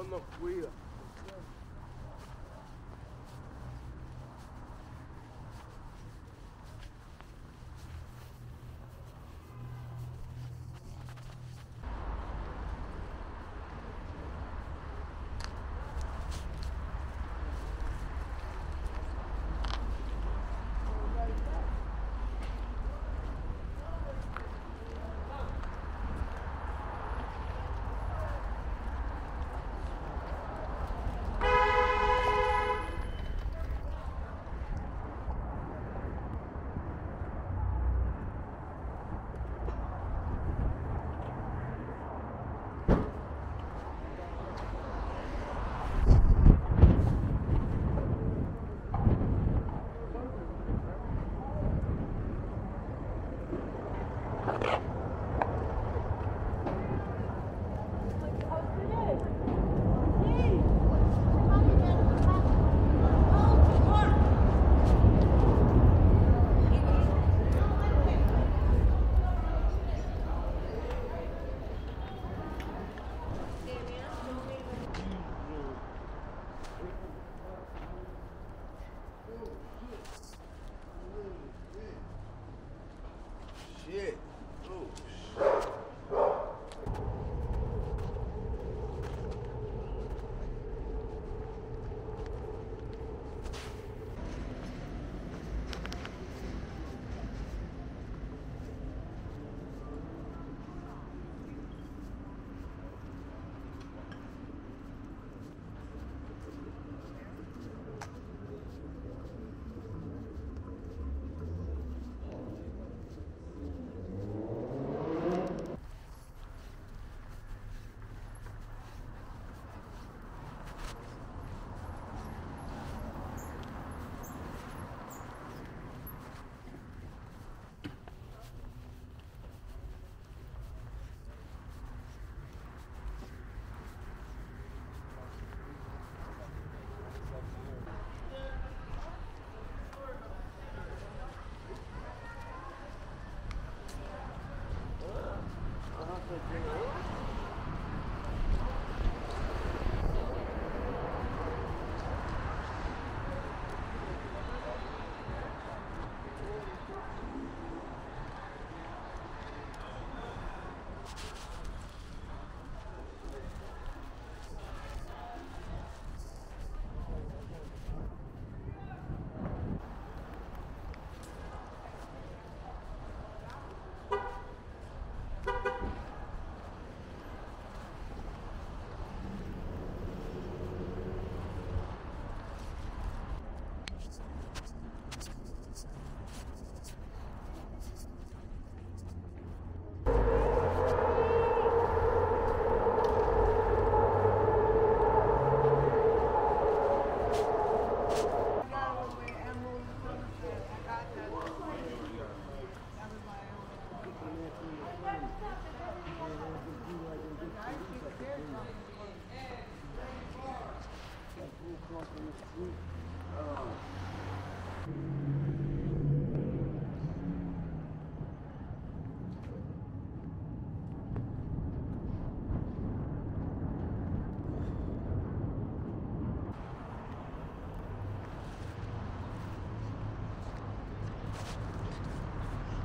Dios nos cuida.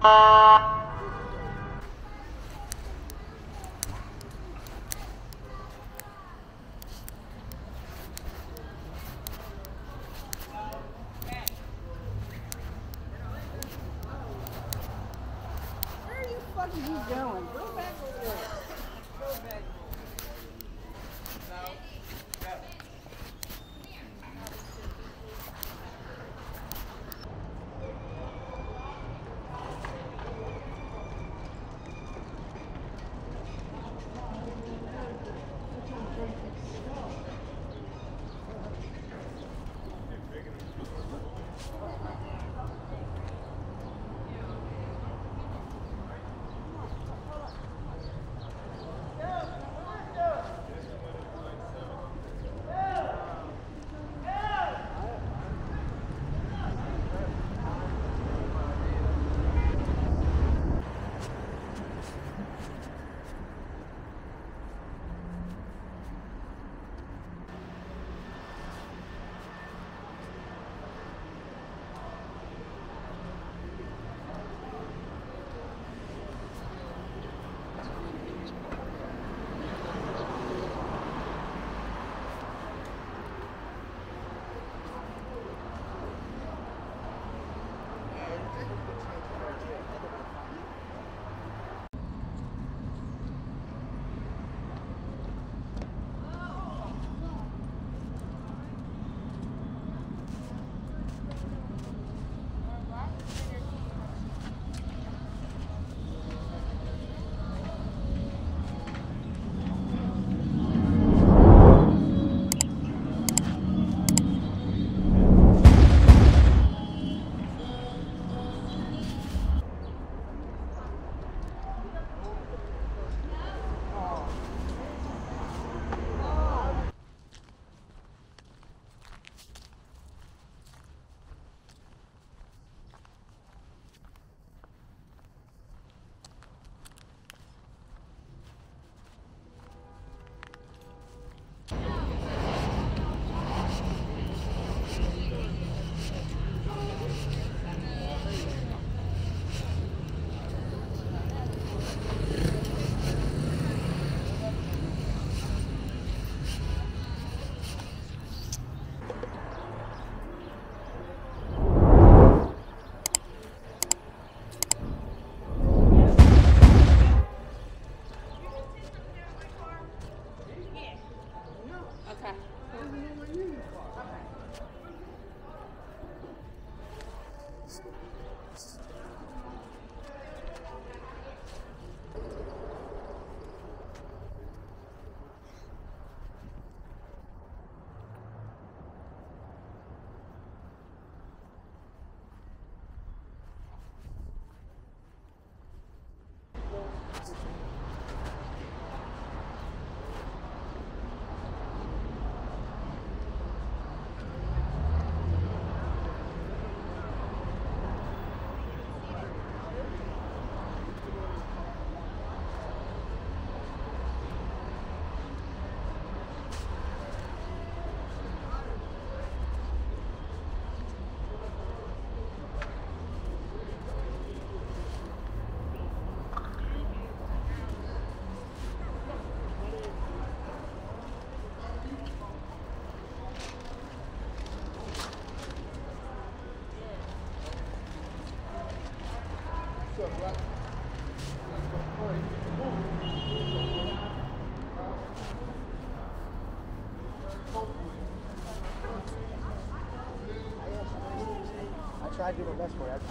Uh... I do my best for you.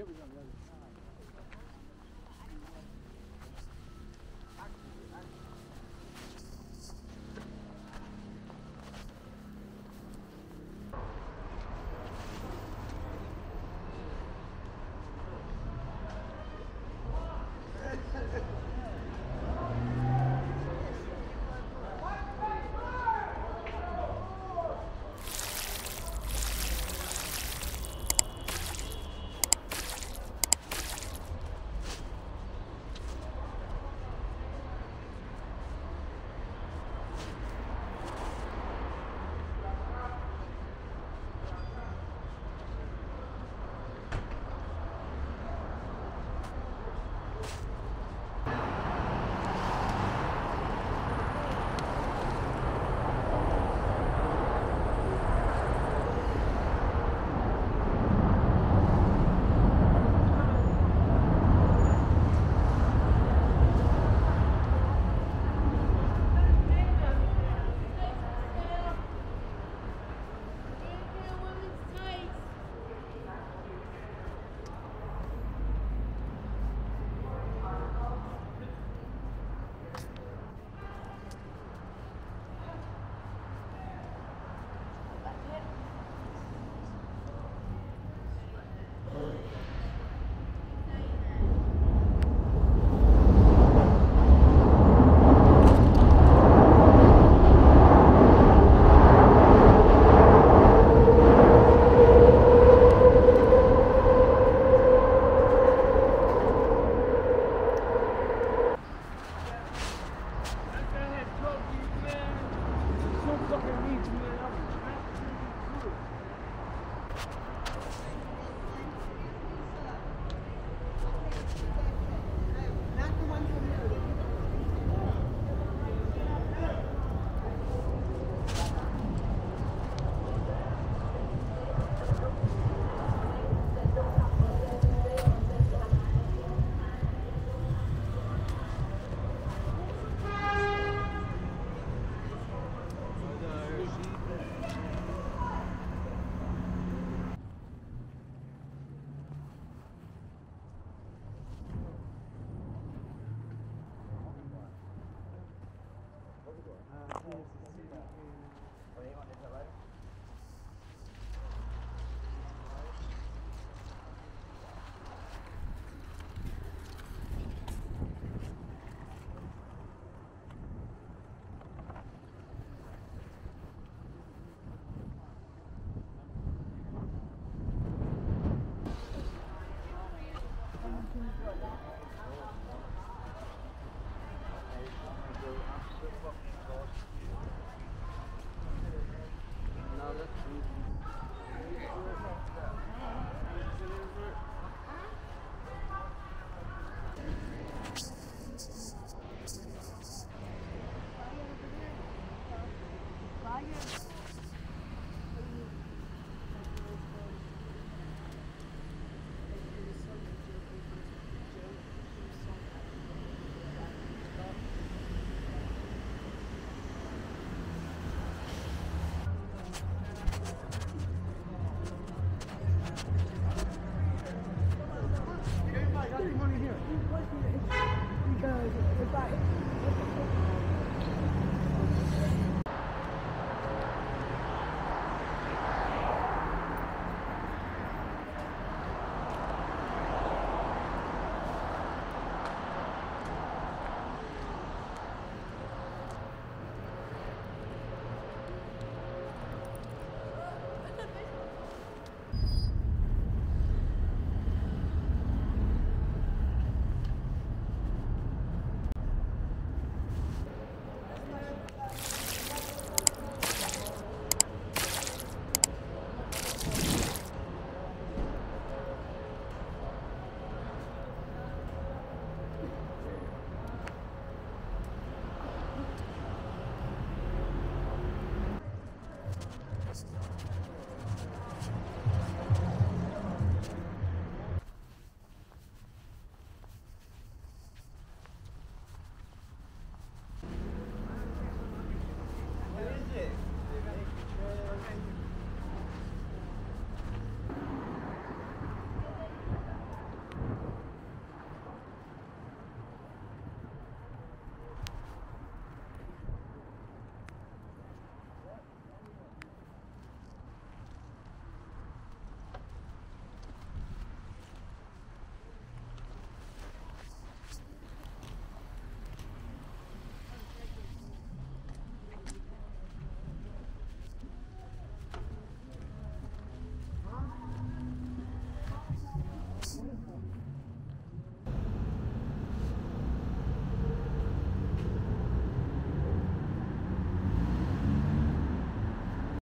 It was on look through.